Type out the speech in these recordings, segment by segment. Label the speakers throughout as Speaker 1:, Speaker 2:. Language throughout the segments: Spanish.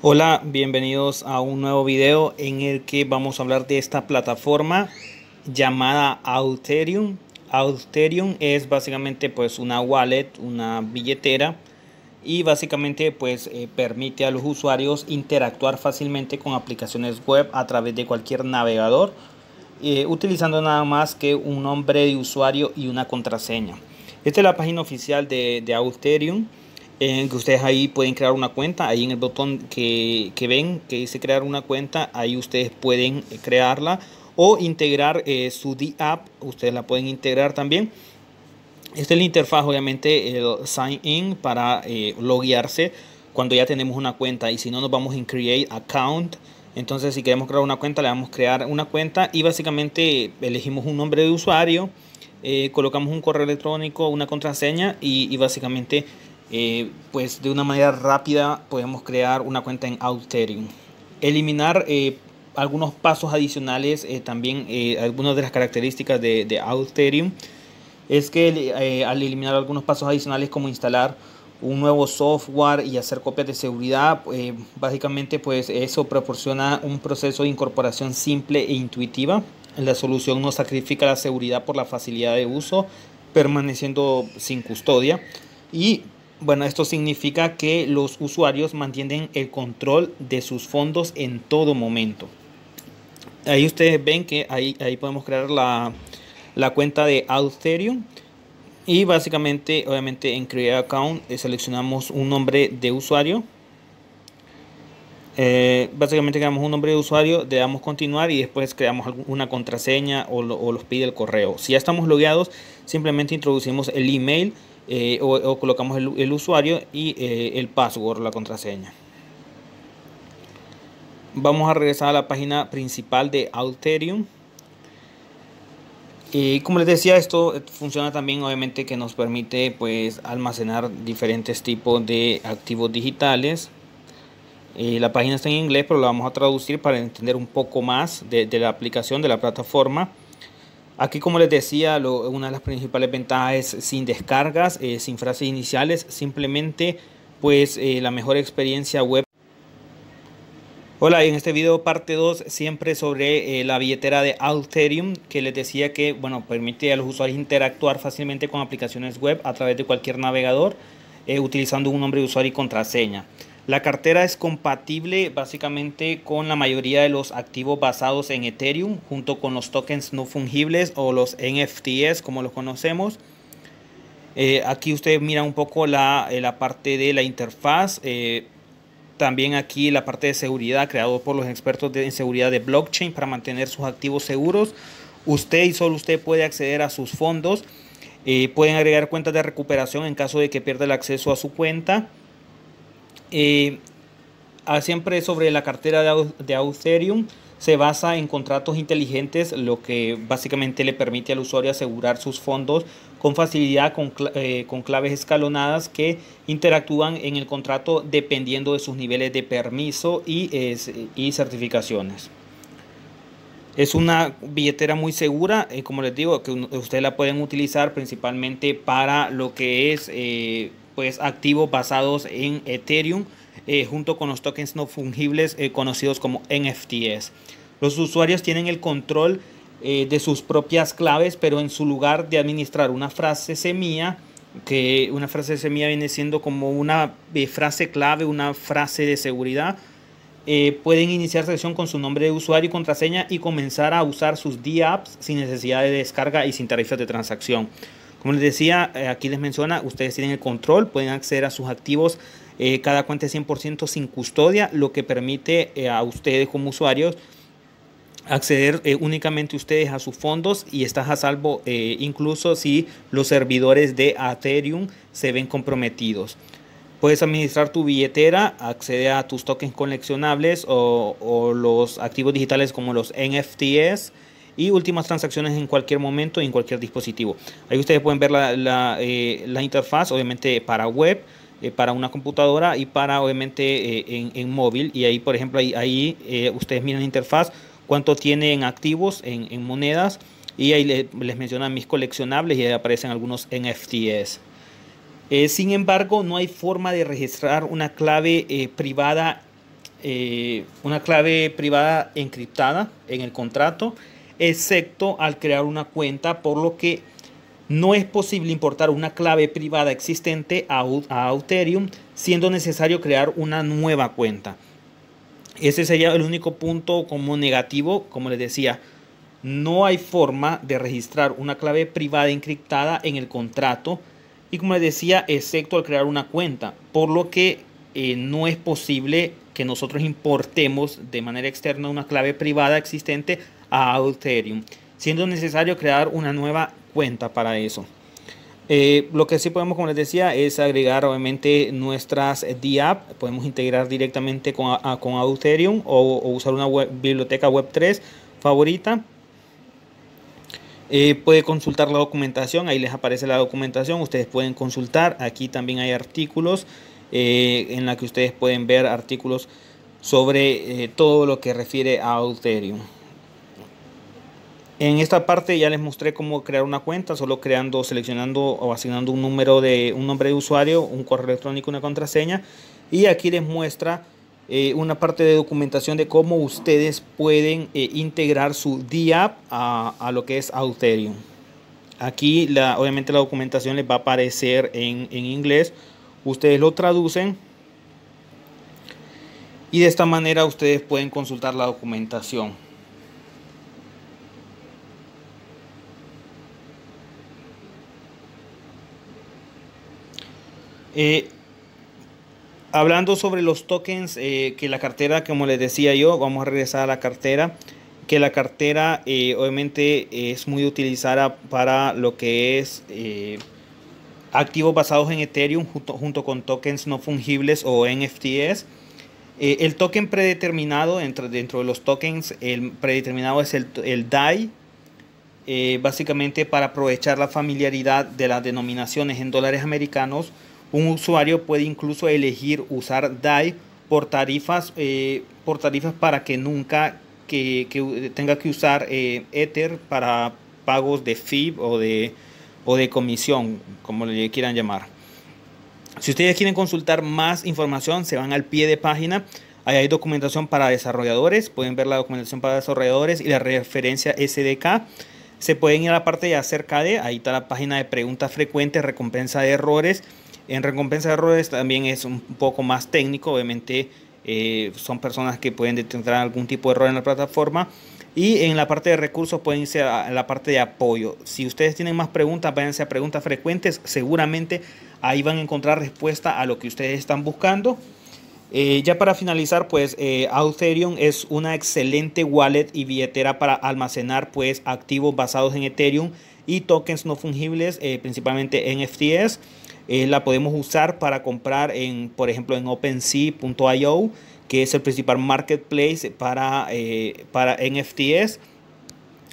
Speaker 1: Hola, bienvenidos a un nuevo video en el que vamos a hablar de esta plataforma llamada Auterium. Auterium es básicamente pues una wallet, una billetera y básicamente pues eh, permite a los usuarios interactuar fácilmente con aplicaciones web a través de cualquier navegador eh, utilizando nada más que un nombre de usuario y una contraseña. Esta es la página oficial de, de en que ustedes ahí pueden crear una cuenta, ahí en el botón que, ven que dice crear una cuenta, ahí ustedes pueden eh, crearla o integrar eh, su D-App, ustedes la pueden integrar también. Esta es la interfaz, obviamente, el sign in para eh, loguearse cuando ya tenemos una cuenta y si no nos vamos en create account. Entonces si queremos crear una cuenta, le vamos a crear una cuenta y básicamente elegimos un nombre de usuario, colocamos un correo electrónico, una contraseña y básicamente eh, pues de una manera rápida podemos crear una cuenta en Auterium. Eliminar eh, algunos pasos adicionales, eh, también algunas de las características de, de es que al eliminar algunos pasos adicionales como instalar un nuevo software y hacer copias de seguridad, básicamente pues eso proporciona un proceso de incorporación simple e intuitiva. La solución no sacrifica la seguridad por la facilidad de uso, permaneciendo sin custodia y bueno, esto significa que los usuarios mantienen el control de sus fondos en todo momento. Ahí ustedes ven que ahí, ahí podemos crear la, cuenta de Autherium. Y básicamente, obviamente en Create Account eh, seleccionamos un nombre de usuario. Eh, básicamente creamos un nombre de usuario, le damos continuar y después creamos una contraseña o, o los pide el correo. Si ya estamos logueados, simplemente introducimos el email eh, o, colocamos el, usuario y eh, el password, la contraseña. Vamos a regresar a la página principal de Alterium. Y como les decía, esto funciona también obviamente que nos permite pues almacenar diferentes tipos de activos digitales. Eh, la página está en inglés, pero la vamos a traducir para entender un poco más de, de la aplicación, de la plataforma. Aquí, como les decía, una de las principales ventajas es sin descargas, eh, sin frases iniciales, simplemente pues eh, la mejor experiencia web. Hola, en este video parte 2 siempre sobre eh, la billetera de Alterium que les decía que bueno, permite a los usuarios interactuar fácilmente con aplicaciones web a través de cualquier navegador utilizando un nombre de usuario y contraseña. La cartera es compatible básicamente con la mayoría de los activos basados en Ethereum, junto con los tokens no fungibles o los NFTs como los conocemos. Eh, aquí ustedes miran un poco la, eh, la parte de la interfaz. Eh, también aquí la parte de seguridad creado por los expertos de, en seguridad de blockchain para mantener sus activos seguros. Usted y solo usted puede acceder a sus fondos. pueden agregar cuentas de recuperación en caso de que pierda el acceso a su cuenta. Eh, siempre sobre la cartera de, de se basa en contratos inteligentes, lo que básicamente le permite al usuario asegurar sus fondos con facilidad con, eh, con, claves escalonadas que interactúan en el contrato dependiendo de sus niveles de permiso y, y certificaciones. Es una billetera muy segura, eh, como les digo, que ustedes la pueden utilizar principalmente para lo que es eh, pues activos basados en Ethereum eh, junto con los tokens no fungibles eh, conocidos como NFTs. Los usuarios tienen el control eh, de sus propias claves, pero en su lugar de administrar una frase semilla, que una frase semilla viene siendo como una frase clave, una frase de seguridad, pueden iniciar sesión con su nombre de usuario y contraseña y comenzar a usar sus D-Apps sin necesidad de descarga y sin tarifas de transacción. Como les decía, eh, aquí les menciona, ustedes tienen el control, pueden acceder a sus activos, eh, cada cuenta es 100% sin custodia, lo que permite eh, a ustedes como usuarios acceder únicamente ustedes a sus fondos y estás a salvo incluso si los servidores de Ethereum se ven comprometidos. Puedes administrar tu billetera, acceder a tus tokens coleccionables o, o los activos digitales como los NFTs y últimas transacciones en cualquier momento y en cualquier dispositivo. Ahí ustedes pueden ver la, la, eh, interfaz, obviamente para web, eh, para una computadora y para obviamente eh, en, móvil. Y ahí, por ejemplo, ahí, ahí ustedes miran la interfaz, cuánto tiene en activos, en, monedas. Y ahí les mencionan mis coleccionables y ahí aparecen algunos NFTs. sin embargo, no hay forma de registrar una clave privada una clave privada encriptada en el contrato, excepto al crear una cuenta, por lo que no es posible importar una clave privada existente a, a Autherium, siendo necesario crear una nueva cuenta. Ese sería el único punto como negativo, como les decía, no hay forma de registrar una clave privada encriptada en el contrato y como les decía, excepto al crear una cuenta, por lo que eh, no es posible que nosotros importemos de manera externa una clave privada existente a Ethereum, siendo necesario crear una nueva cuenta para eso. Eh, lo que sí podemos, como les decía, es agregar obviamente nuestras DApp. Podemos integrar directamente con, a, con o, o, usar una biblioteca web 3 favorita. Eh, puede consultar la documentación, ahí les aparece la documentación, ustedes pueden consultar, aquí también hay artículos eh, en la que ustedes pueden ver artículos sobre todo lo que refiere a Ethereum. En esta parte ya les mostré cómo crear una cuenta, solo creando, seleccionando o asignando un número de un nombre de usuario, un correo electrónico, una contraseña. Y aquí les muestra eh, una parte de documentación de cómo ustedes pueden eh, integrar su DApp a, a, lo que es Autherium. Aquí obviamente la documentación les va a aparecer en inglés. Ustedes lo traducen y de esta manera ustedes pueden consultar la documentación. Eh, hablando sobre los tokens, eh, que la cartera, como les decía yo, vamos a regresar a la cartera, que la cartera eh, obviamente es muy utilizada para lo que es activos basados en Ethereum junto, con tokens no fungibles o NFTs. el token predeterminado, dentro, dentro de los tokens, el predeterminado es el, el DAI, básicamente para aprovechar la familiaridad de las denominaciones en dólares americanos un usuario puede incluso elegir usar DAI por tarifas, eh, por tarifas para que nunca que, tenga que usar eh, Ether para pagos de FIB o de, o de comisión, como le quieran llamar. Si ustedes quieren consultar más información, se van al pie de página. Ahí hay documentación para desarrolladores. Pueden ver la documentación para desarrolladores y la referencia SDK. Se pueden ir a la parte de acerca de, ahí está la página de preguntas frecuentes, recompensa de errores en recompensa de errores también es un poco más técnico, obviamente eh, son personas que pueden detectar algún tipo de error en la plataforma. Y en la parte de recursos pueden irse a la parte de apoyo. Si ustedes tienen más preguntas, váyanse a preguntas frecuentes. Seguramente ahí van a encontrar respuesta a lo que ustedes están buscando. Eh, ya para finalizar, pues eh, es una excelente wallet y billetera para almacenar pues activos basados en Ethereum y tokens no fungibles, principalmente NFTs. Eh, la podemos usar para comprar en, por ejemplo, en OpenSea.io, que es el principal marketplace para, eh, para NFTs.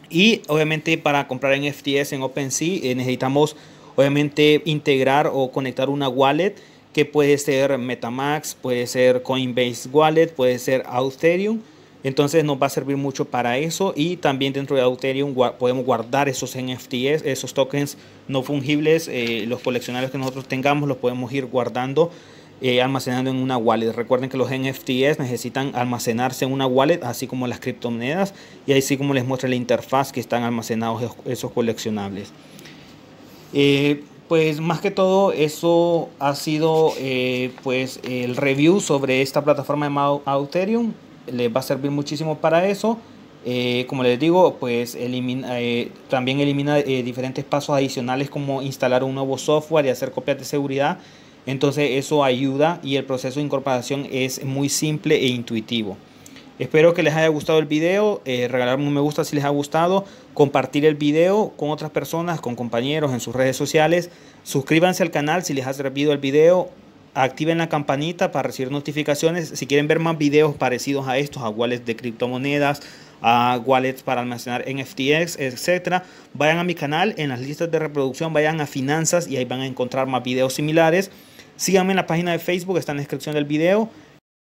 Speaker 1: Y obviamente para comprar NFTs en OpenSea eh, necesitamos obviamente integrar o conectar una wallet que puede ser Metamax, puede ser Coinbase Wallet, puede ser Autherium entonces nos va a servir mucho para eso y también dentro de Ethereum podemos guardar esos NFTs, esos tokens no fungibles, eh, los coleccionables que nosotros tengamos los podemos ir guardando, eh, almacenando en una wallet. Recuerden que los NFTs necesitan almacenarse en una wallet, así como las criptomonedas y así como les muestra la interfaz que están almacenados esos coleccionables. Eh, pues más que todo eso ha sido pues el review sobre esta plataforma llamada Ethereum les va a servir muchísimo para eso. Eh, como les digo, pues elimina, eh, también elimina eh, diferentes pasos adicionales como instalar un nuevo software y hacer copias de seguridad. Entonces eso ayuda y el proceso de incorporación es muy simple e intuitivo. Espero que les haya gustado el video, regalarme un me gusta si les ha gustado, compartir el video con otras personas, con compañeros en sus redes sociales, suscríbanse al canal si les ha servido el video, activen la campanita para recibir notificaciones. Si quieren ver más videos parecidos a estos, a wallets de criptomonedas, a wallets para almacenar NFTs, etcétera, vayan a mi canal, en las listas de reproducción, vayan a finanzas y ahí van a encontrar más videos similares. Síganme en la página de Facebook, está en la descripción del video.